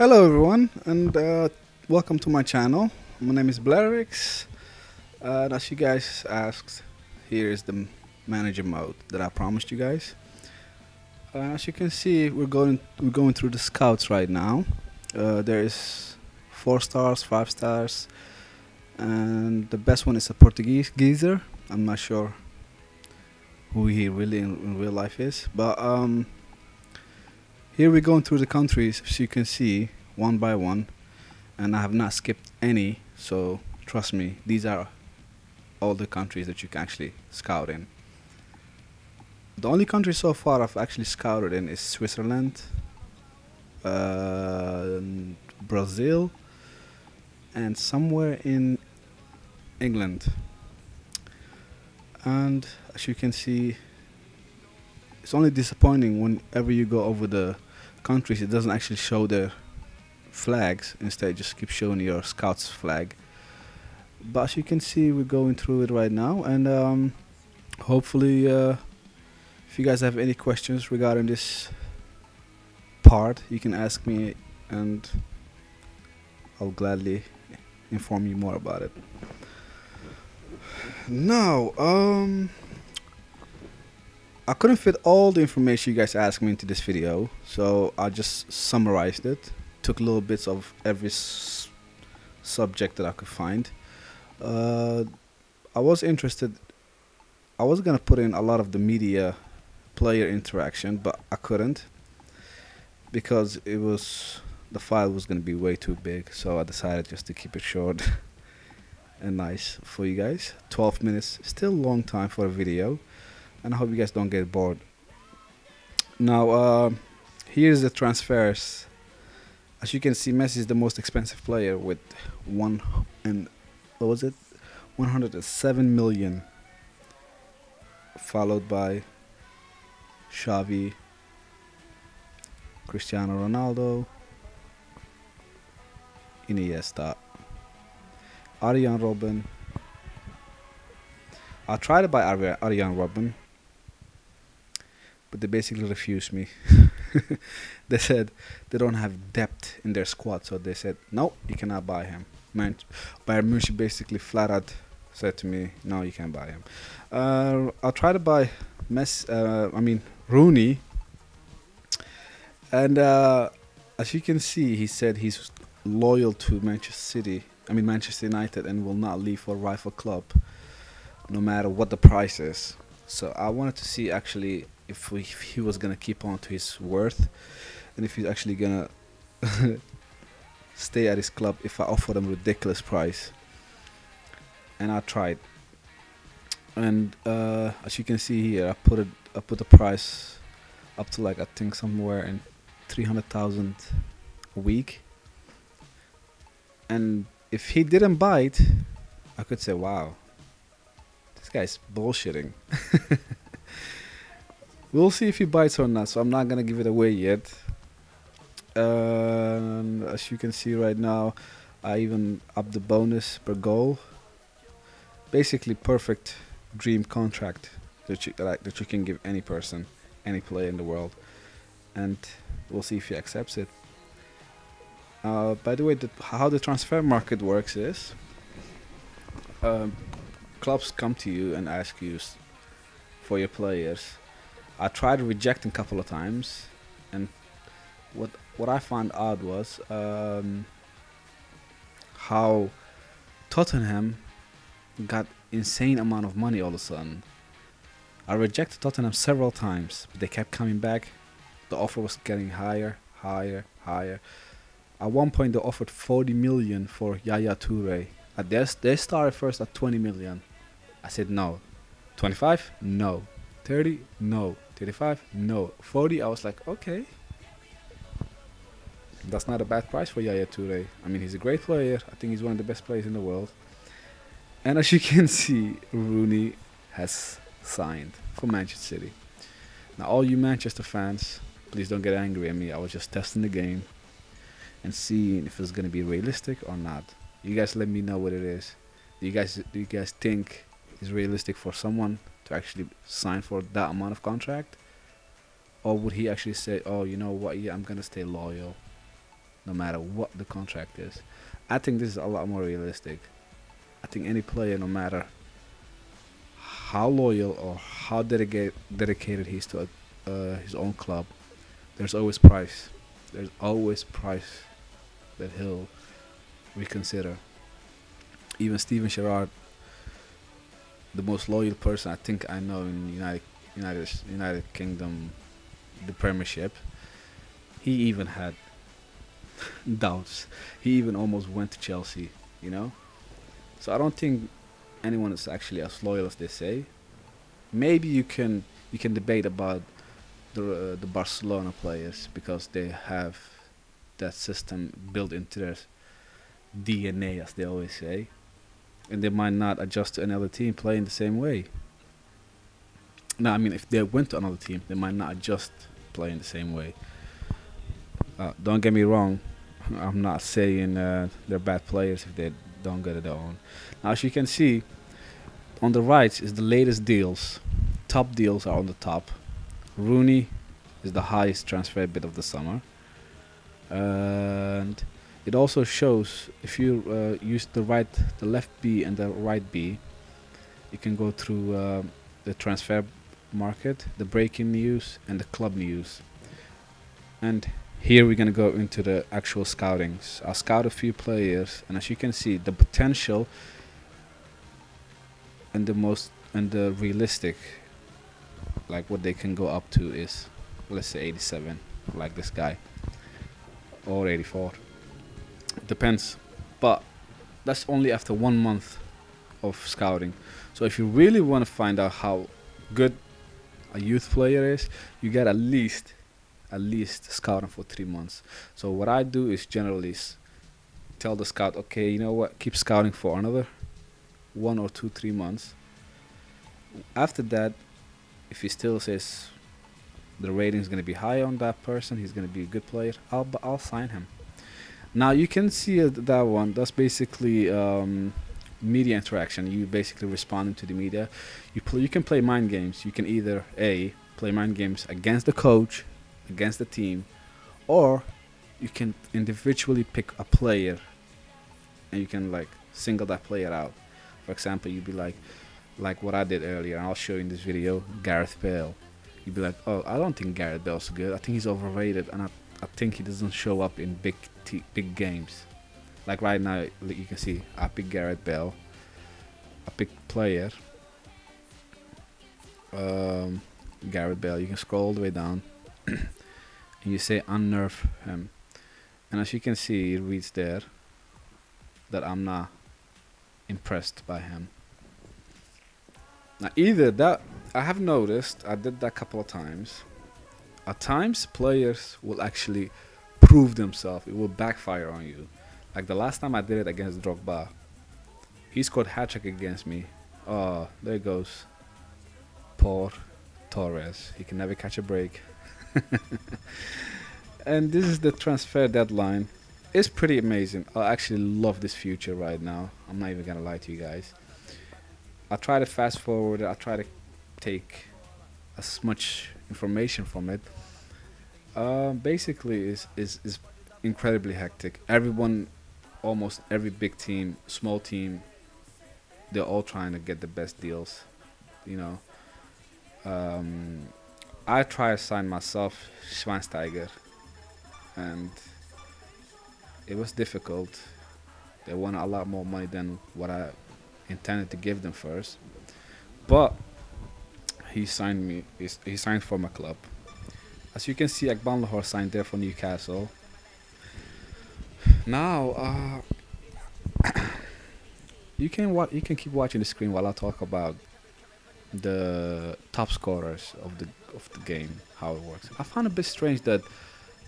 Hello everyone and uh, welcome to my channel. My name is Blarix. Uh, and as you guys asked, here is the manager mode that I promised you guys. Uh, as you can see, we're going we're going through the scouts right now. Uh, there is four stars, five stars, and the best one is a Portuguese geezer. I'm not sure who he really in, in real life is, but um, here we're going through the countries, as you can see, one by one, and I have not skipped any. So trust me, these are all the countries that you can actually scout in. The only country so far I've actually scouted in is Switzerland, uh, Brazil, and somewhere in England. And as you can see, it's only disappointing whenever you go over the countries, it doesn't actually show their flags. Instead, just keep showing your scouts flag. But as you can see, we're going through it right now, and um, hopefully, uh, if you guys have any questions regarding this part, you can ask me, and I'll gladly inform you more about it. Now, um, I couldn't fit all the information you guys asked me into this video, so I just summarized it. Took little bits of every subject that I could find. Uh, I was interested. I was gonna put in a lot of the media player interaction, but I couldn't because it was the file was gonna be way too big. So I decided just to keep it short and nice for you guys. 12 minutes, still long time for a video, and I hope you guys don't get bored. Now, uh, here's the transfers. As you can see, Messi is the most expensive player with one and what was it, 107 million, followed by Xavi, Cristiano Ronaldo, Iniesta. Arjen Robben. I tried to buy Arjen Robben, but they basically refused me. they said they don't have depth in their squad, so they said no, you cannot buy him. Man, Bayern Munich basically flat out said to me, no, you can't buy him. Uh, I'll try to buy Mess. Uh, I mean Rooney, and uh, as you can see, he said he's loyal to Manchester City I mean Manchester United and will not leave for a rival club no matter what the price is. So I wanted to see actually if, we, if he was gonna keep on to his worth and if he's actually gonna stay at his club if I offered him a ridiculous price. And I tried. And uh, as you can see here, I put it, I put the price up to like I think somewhere in 300,000 a week. And if he didn't bite, I could say, wow, this guy's bullshitting. we'll see if he bites or not, so I'm not to give it away yet. Uh, as you can see right now, I even up the bonus per goal. Basically, perfect dream contract that you, like, that you can give any person, any player in the world. And we'll see if he accepts it. Uh, by the way, the, how the transfer market works is um, clubs come to you and ask you for your players. I tried rejecting a couple of times, and what what I found odd was um, how Tottenham got insane amount of money all of a sudden. I rejected Tottenham several times, but they kept coming back. The offer was getting higher, higher, higher. At one point, they offered 40 million for Yaya Toure. At this, they started first at 20 million. I said no. 25? No. 30? No. 35? No. 40? I was like, okay. That's not a bad price for Yaya Toure. I mean, he's a great player. I think he's one of the best players in the world. And as you can see, Rooney has signed for Manchester City. Now, all you Manchester fans, please don't get angry at me. I was just testing the game and seeing if it's gonna be realistic or not. You guys let me know what it is. Do you guys do you guys think it's realistic for someone to actually sign for that amount of contract? Or would he actually say, Oh, you know what, yeah, I'm gonna stay loyal no matter what the contract is. I think this is a lot more realistic. I think any player, no matter how loyal or how dedicated dedicated he is to uh, his own club, there's always price. There's always price that he'll reconsider. Even Steven Gerrard, the most loyal person I think I know in United United United Kingdom, the Premiership, he even had doubts. He even almost went to Chelsea, you know. So I don't think anyone is actually as loyal as they say. Maybe you can you can debate about the uh, the Barcelona players because they have that system built into their DNA, as they always say, and they might not adjust to another team playing the same way. Now, I mean, if they went to another team, they might not adjust playing the same way. Uh, don't get me wrong, I'm not saying uh, they're bad players if they don't get it on. Now, as you can see, on the right is the latest deals. Top deals are on the top. Rooney is the highest transfer bid of the summer. And it also shows if you uh, use the right, the left B and the right B, you can go through uh, the transfer market, the breaking news, and the club news. And here we're gonna go into the actual scoutings. I'll scout a few players, and as you can see, the potential and the most and the realistic, like what they can go up to is, let's say 87, like this guy, or 84. Depends, but that's only after one month of scouting. So if you really want to find out how good a youth player is, you get at least at least scouting for three months. So what I do is generally tell the scout, okay, you know what, keep scouting for another one or two, three months. After that, if he still says the rating is going to be high on that person, he's going to be a good player, I'll I'll sign him. Now you can see that one. That's basically um, media interaction. You basically responding to the media. You play. You can play mind games. You can either a play mind games against the coach against the team, or you can individually pick a player and you can like single that player out. For example, you'd be like, like what I did earlier, and I'll show you in this video, Gareth Bale. You'd be like, oh, I don't think Gareth Bale's good. I think he's overrated, and I, I think he doesn't show up in big big games. Like right now, you can see I pick Gareth Bale, I pick player. Um, Gareth Bale. You can scroll all the way down. and you say unnerve him and as you can see it reads there that I'm not impressed by him now either that I have noticed I did that a couple of times at times players will actually prove themselves it will backfire on you like the last time I did it against Drogba he scored hat trick against me oh there goes poor Torres he can never catch a break and this is the transfer deadline. It's pretty amazing. I actually love this future right now. I'm not even gonna lie to you guys. I try to fast forward. I try to take as much information from it. Uh, basically, is is is incredibly hectic. Everyone, almost every big team, small team, they're all trying to get the best deals. You know. Um, I try to sign myself Schweinsteiger, and it was difficult. They wanted a lot more money than what I intended to give them first, but he signed me. He signed for my club. As you can see, Agbonlahor signed there for Newcastle. Now, uh, you can wa- you can keep watching the screen while I talk about the top scorers of the of the game, how it works. I found a bit strange that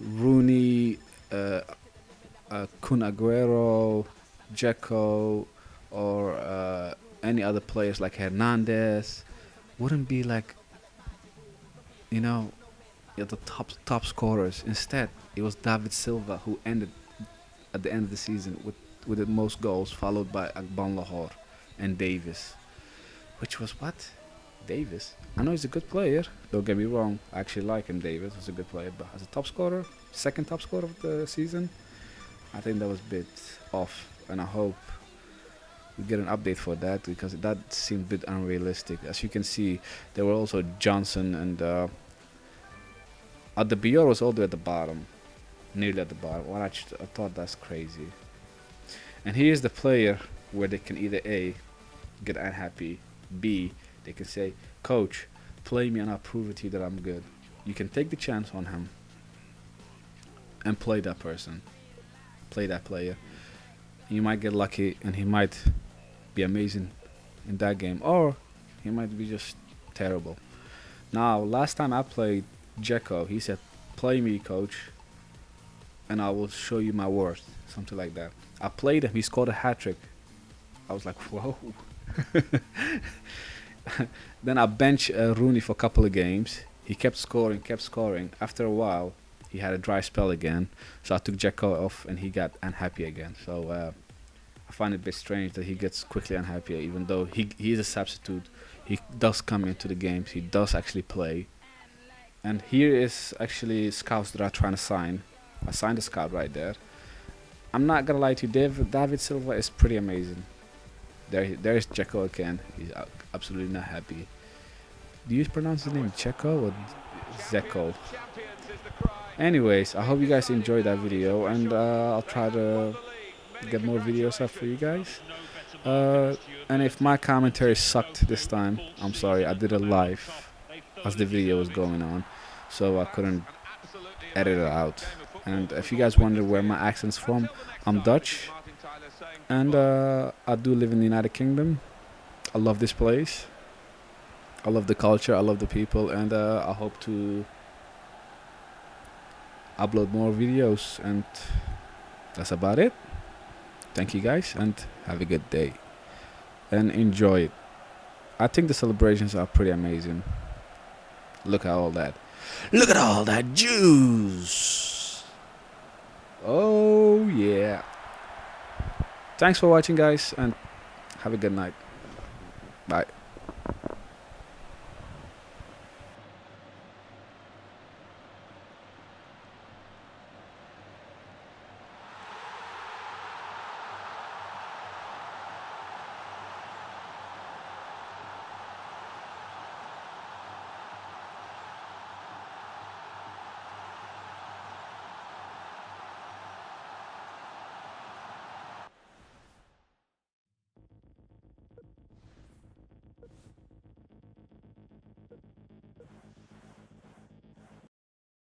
Rooney, uh, uh, Kun Aguero, Dzeko, or uh, any other players like Hernandez wouldn't be like, you know, the top top scorers. Instead, it was David Silva who ended at the end of the season with with the most goals, followed by Agbonlahor and Davis, which was what Davis. I know he's a good player. Don't get me wrong. I actually like him, Davis. He's a good player. But as a top scorer, second top scorer of the season, I think that was a bit off, and I hope we get an update for that because that seemed a bit unrealistic. As you can see, there were also Johnson and uh, Adebayor was all the way at the bottom, nearly at the bottom. Well, I, I thought that's crazy. And here's the player where they can either A, get unhappy, B, they can say, Coach, play me and I'll prove it to you that I'm good. You can take the chance on him and play that person, play that player. You might get lucky and he might be amazing in that game, or he might be just terrible. Now, last time I played Dzeko, he said, "Play me, coach, and I will show you my worth." Something like that. I played him. He scored a hat trick. I was like, "Whoa!" then I benched uh, Rooney for a couple of games. He kept scoring, kept scoring. After a while, he had a dry spell again. So I took Dzeko off, and he got unhappy again. So uh, I find it a bit strange that he gets quickly unhappy, even though he he is a substitute. He does come into the games. He does actually play. And here is actually scouts that are trying to sign. I signed a scout right there. I'm not gonna lie to you, David, David Silva is pretty amazing. There, there's Dzeko again. He's absolutely not happy. Do you pronounce his name Checo or Zeko? Anyways, I hope you guys enjoyed that video, and uh, I'll try to get more videos up for you guys. Uh, and if my commentary sucked this time, I'm sorry. I did it live as the video was going on, so I couldn't edit it out. And if you guys wonder where my accent's from, I'm Dutch, and uh, I do live in the United Kingdom. I love this place. I love the culture. I love the people, and uh, I hope to upload more videos. And that's about it. Thank you guys, and have a good day, and enjoy it. I think the celebrations are pretty amazing. Look at all that. Look at all that juice. Oh, yeah. Thanks for watching, guys, and have a good night. Bye.